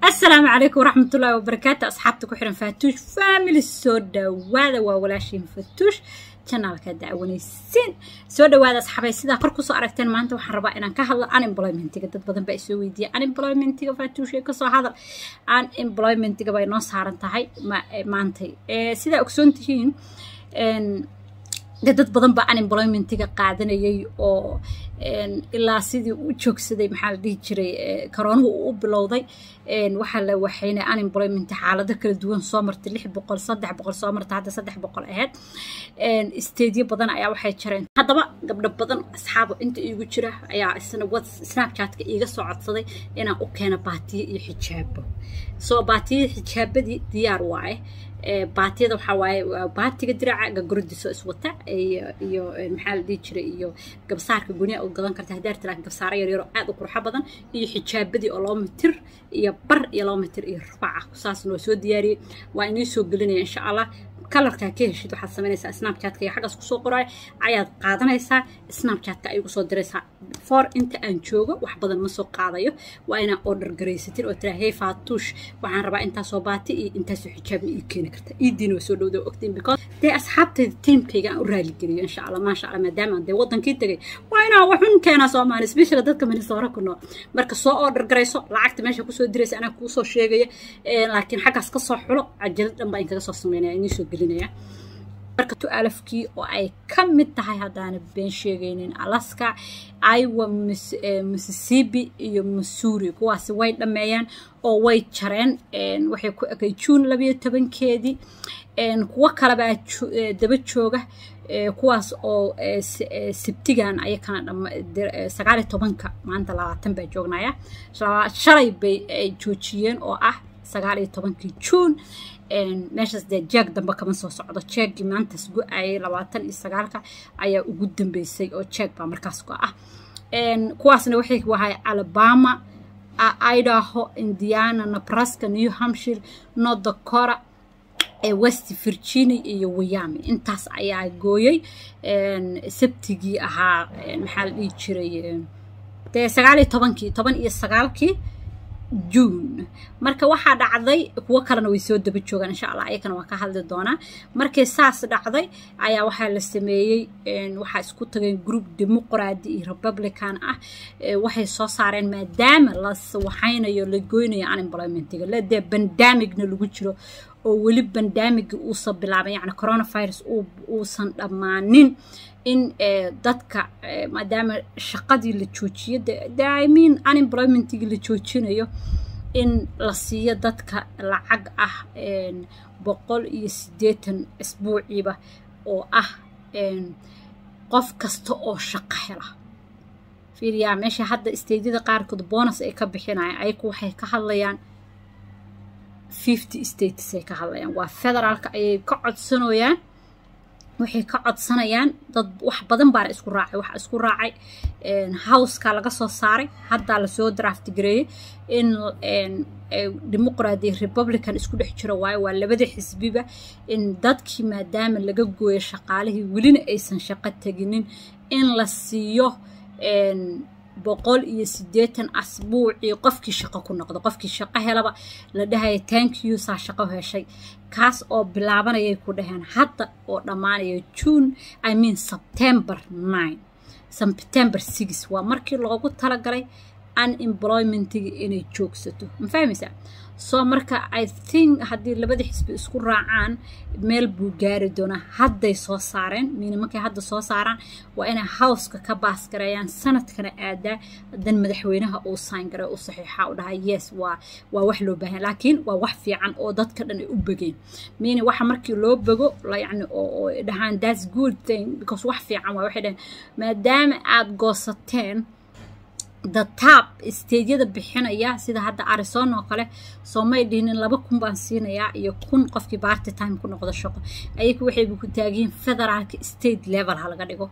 asalaamu calaykum waraxmatullaahi wabarakaatu asxaabta ku xiran faatuush family soo dhawaada waa walaashiin fatuush janaalka daawanaysiin soo dhawaada asxaabay sidaa kor ku soo aragteen maanta waxaan rabaa inaan ka hadlo unemploymentiga dad badan baa isoo weydiiya unemploymentiga faatuushay ka soo hadal? Unemploymentiga bay noo saaran tahay? Maantay sidaa ogsoon de dad badan baa unemploymentiga qaadanayay oo ilaa sidii u joogsaday maxaa la dhihi jiray koroonuhu uu u bilowday waxaa la unemployment xaalado kala duwan soo martay lix boqol saddex boqol soo martay hadda saddex boqol ahayd stadiyo badan ayaa waxay jareen haddaba gabdho badan asxaabo inta iigu jira ayaa isna snapchatka iiga soo codsaday inaan u keeno baatiyo iyo xijaabo. Soo baatiyada xijaabadii diyaar waaye baatiyada waxaa waaye baatiga diraaca gagurdiso iswata iyo maxaa la dhihi jiray iyo gabsaarka guniya oo gadan karta haddaar tiraa gabsaaro yaryaro aad u qurxo badan iyo xijaabadii oo laba mitir iyo bar iyo laba mitir iyo rubaca saasna waa soo diyaariyey waa inii soo gelinaya insha allah kalarkaa ka heshid waxaad samaynaysaa snapchatka iyo xaggaas ku soo qoraayo ayaad qaadanaysaa snapchatka ay ku soo diraysaa. For inta aan joogo wax badan ma soo qaadayo. Waa inaa order garaysatin oo tiraa hey faatuush waxaan rabaa intaasoo baati iyo intaasoo xijaab ma ii keeni karta iidiina waa soo dhowda ogtiin because dee asxaabtayda tiimkayga aan u raaligeliyo insha allah maasha allah maadaama dee wadankii tegay waa inaa waxun keenaa soomaali special dadka minnesota ku nool. Marka soo order garayso lacagta meesha ku soo diraysa anaa kuusoo sheegaya laakiin xaggaas ka soo xulo cajalad dhan baa in kaga soo sameynaya inii soo gelinaya marka tu-alafkii oo ay ka mid tahay haddaana been sheegaynin alaska iowa mississippi iyo missouri kuwaasi way dhammeeyaan oo way jareen. Waxay ku ekay june labayo tobankeedii kuwo kalebaa daba jooga kuwaas oo sabtigan ayakana sagaaliyo tobanka maanta labaatan baa joognaya. Shalay bay joojiyeen oo ah sagaaliyo tobankii june meeshaas dee jeeg dambe kama soo socdo. Jeeggii maantaas go'ayay labaatan iyo sagaalka ayaa ugu dambeysay oo jeeg baa markaas go ah kuwaasna waxay wahay alabama idaho indiana nebraska new hampshire north dakota west virginia iyo wayami intaas ayaa gooyey sabtigii ahaa maxaa la dhihi jiray dee sagaal iyo tobankii toban iyo sagaalkii june. Marka waxaa dhacday kuwo kalena way soo daba joogaan insha allah ayakana waan ka hadli doonaa. Markii saas dhacday ayaa waxaa la sameeyey waxaa isku tageen group dimuqraadi iyo republican ah. Waxay soo saareen maadaama la waxaynayo la goynayo unemploymentiga ladee bandamigna lagu jiro oo weli bandamigi uusan bilaabin yacni coronavirus uusan dhammaanin in dadka maadaama shaqadii la joojiyo mean unemploymentigii la joojinayo in la siiyo dadka lacag ah boqol iyo siddeetan isbuuciiba oo ah qof kasta oo shaqo hela. Fiiriyaa meesha hadda stadeyada qaarkood bonus ay ka bixinayaan ayaku waxay ka hadlayaan fifty states ay ka hadlayaan. Waa federaalka ayay ka codsanayaan waxay ka codsanayaan. Dad wax badan baana isku raacay waxa isku raacay. Howska laga soo saaray haddaa la soo draft gareeyey in dimuqraadi republican isku dhex jiro. Waayo waa labada xisbiba in dadkii maadaama laga gooyo shaqaalihii welina aysan shaqo teginin in la siiyo boqol iyo siddeetan asbuucii qofkii shaqo ku noqdo. Qofkii shaqo helaba la dhahaya tank you saa shaqo heshay. Kaas oo bilaabanayay ku dhaheen hadda oo dhammaanaya june i mean september nine. September six. Waa markii loogu talagalay unemploymentiga inay joogsato. Ma fahmaysaa soo marka i think haddii labada xisbi isku raacaan meel buu gaari doonaa. Hadday soo saareen miina markay hadda soo saaraan waa inay howska ka baas gareeyaan sanadkana aadaa dan madaxweynaha uu sign garay u saxiixa u dhahay yes waa waa wax loo baahan laakiin waa wax fiican oo dadka dhan ay u begeen. Miina waxa markii loo bego yani oo dhahaan that's good thing because wax fiican waa waxay dhaheen. Maadaama aad goosateen the tab stadeyada bixinaya sida hadda arizona oo kale soomay dhihinin laba kun baan siinayaa iyo kun qofkii barty time ku noqdo shaqo. Ayagu waxayba ku taagiyiin federaalka state level ha laga dhigo.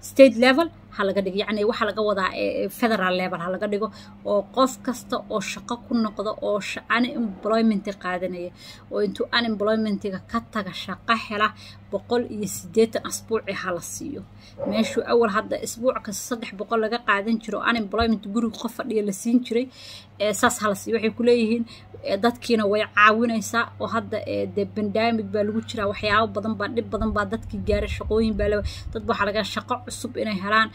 State level ha laga dhigo yacni waxaa laga wadaa federal level ha laga dhigo oo qof kasta oo shaqo ku noqda oo unemployment qaadanaya oo intuu unemploymentiga ka taga shaqo hela boqol iyo siddeetan asbuuci hala siiyo. Meeshuu awal hadda isbuuc kasta saddex boqol laga qaadan jiro unemployment guriga qof fadhiya la siin jiray saas hala siiyo waxay ku dadkiina way caawinaysaa oo hadda dee baa lagu jiraa waxyaabo badan baa dhib badan baa dadkii gaaray shaqooyin baa dad waxaa laga shaqo cusub inay helaan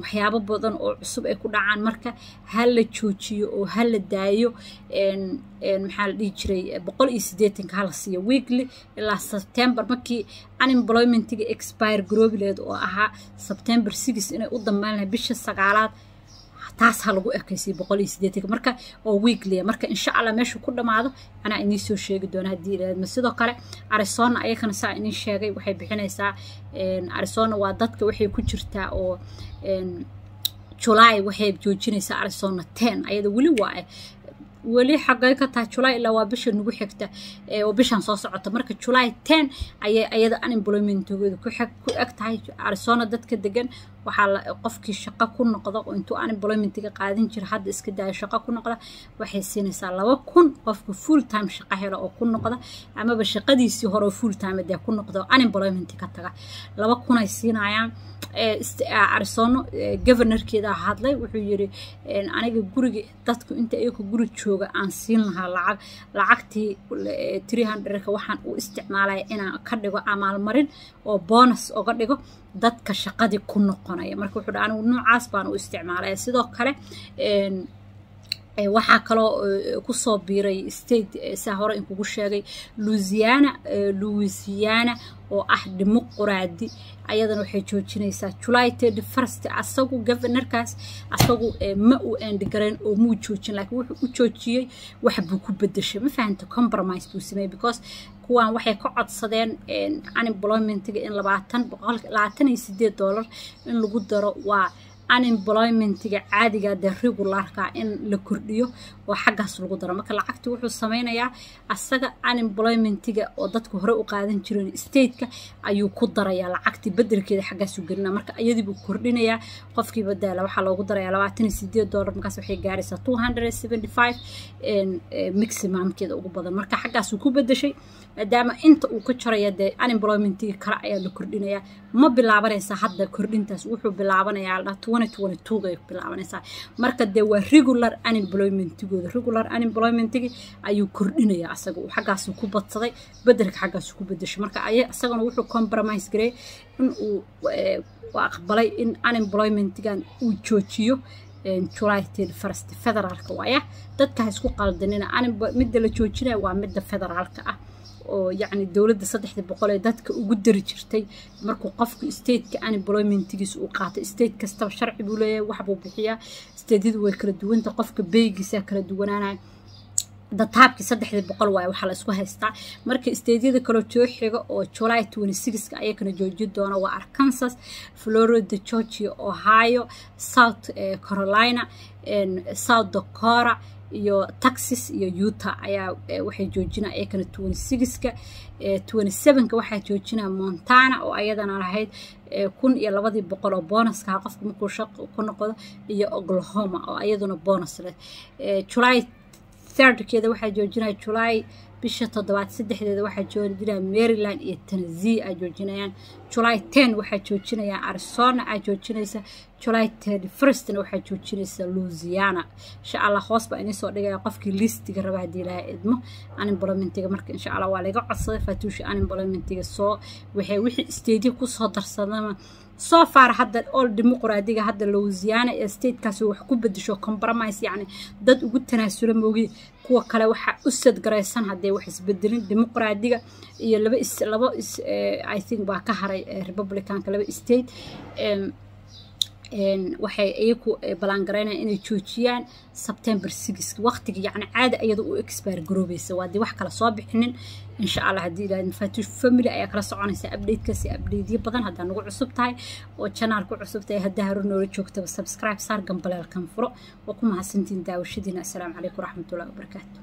waxyaabo badan oo cusub ay ku dhacaan. Marka ha la joojiyo oo ha la daayo maxaa la dhihi jiray? Boqol iyo siddeetanka hala siiyo. Weekly ilaa september. Markii unemploymentiga expire groobileed oo ahaa september six inay u dambaan lahay bisha sagaalaad taas ha lagu ekaysay boqol iyo siddeetanka marka oo weekliya marka insha allah meeshu ku dhammaado anaa inii soo sheegi doona haddii ilaadma sidoo kale arizona ayakana saa inii sheegay waxay bixinaysaa arizona waa dadka waxay ku jirtaa oo july waxay joojinaysaa arizona ten. Ayada weli waa weli xagay ka tahay july ilaa waa bisha nagu xigta oo bishan soo socota. Marka july ten ayay ayada unemploymentooda ku eg tahay. Arizona dadka degan waxaa qofkii shaqo ku noqda intuu unemploymentiga qaadan jira hadda iska daayo shaqo ku noqda waxay siinaysaa laba kun qofka full time shaqo hela oo ku noqda amaba shaqadiisii hore oo full time dee ku noqda oo unemployment ka taga. Laba kunay siinayaan arisono governorkeeda hadlay wuxuu yiri aniga guriga dadku inta iyaga guri jooga aan siin lahaa lacag lacagtii three hundredka waxaan u isticmaalaya inaan ka dhigo amaalmarin oo bonus oga dhigo dadka shaqadii ku noqonaya. Marka wuxuu dha anigu noocaas baan u isticmaalaya sidoo kale waxaa kaloo ku soo biiray state saa hore in kugu sheegay louisiana louisiana oo ah dimuquraadi ayadana waxay joojinaysaa. July thirty first asagu governorkaas asagu ma uu endgarayn oo muu joojin laakiin wuxuu u joojiyey wax buu ku bedeshay ma fahanta compromise buu sameeyey because kuwan waxay ka codsadeen unemploymentiga in labaatan boqol labaatan iyo sideed dollar in lagu daro waa unemploymentiga caadiga dee regularka in la kordhiyo oo xaggaas lagu daro. Marka lacagti wuxuu sameynayaa asaga unemploymentiga oo dadku hore u qaadan jireen stateka ayuu ku darayaa lacagti bedelkeeda xaggaasu gelina. Marka iyadiibuu kordhinayaa qofkiiba daala waxaa loogu darayaa labaatan iyo sideed dollar. Markaas waxay gaaraysaa two hundred seventy five maximumkeeda ugu badan. Marka xaggaasuu ku bedeshay maadaama inta uu ka jaraya dee unemploymentiga kale ayaa la kordhinayaa. Ma bilaabanaysaa hadda kordhintaas. Wuxuu bilaabanayaa twogay bilaabanaysaa marka dee waa regular unemploymentigooda regular unemploymentigi ayuu kordhinayaa asaga uu ku badsaday bedelka xaggaasuu ku bedeshay marka isagana wuxuu compromise gareey in uu aqbalay in unemploymentigan uu joojiyo july thirty first federaalka. Waaya dadka isku qaldanina midda la joojinaya waa midda federaalka ah oo yacni dowladda saddexda boqol ee dadka ugu dari jirtay markuu qofku stateka unemploymentigiisa uu qaatay state kastaba sharci buu leeyahay wax buu bixiyaa. Stateyadu way kala duwanta qofka beygiisaa kala duwanaanaya dataabkii saddexdii boqol waaye waxaa la isku haystaa marka isteedyada kaloo joo xiga oo july sixka ayakana joojin doona waa arkansas florida georgia ohio south carolina south dakora iyo texas iyo utah ayaa waxay joojinaa ayakana twenty sevenka waxaa joojinaa montana oo ayadana lahayd kun iyo labadii boqol oo bonuskaha qofka markuu shaqo ku noqdo iyo oklahoma oo ayaduna bonus leh. July thirdkeeda waxaa joojinaya july bisha toddobaad saddexdeeda waxaa joojinaya maryland iyo tennessee ay joojinayaan. July ten waxaa joojinaya arizona aa joojinaysa july thirty firstna waxaa joojinaysa louisiana. Insha allah hoos baa soo dhigaya qofkii listiga raba haddii ilaha idmo. Unemploymentiga marka insha allah waa laga codsaday fatuushi unemploymentiga soo waxay wixii stadiya ku soo darsadama soo faar hadda all dimuqraadiga hadda louisiana ee statekaas wax ku bedesho compromise yacni dad ugu tanaasula moogi kuwa kale waxaa u sadgaraysan haddee wax isbedelin dimuqraadiga iyo laba is is i think baa ka haray republicanka laba state waxay iyaku ballaangaraynayaan inay joojiyaan sebtember six. Waqtiga yacni caada iyada u expire garoobaysa waa dii wax kala soo bixinin insha allah haddii ilaah mafaatuush family ayaa kala soconaysa. Updatekaasi updateyo badan haddaa nagu cusub tahay. Oo channel ku cusub tahay haddaa hore noola joogtaba subscribe saar gambaleelkan furo. Waa ku mahadsantiin daawashadiina. Assalaamu calaykum waraxmatullahi wabarakaatu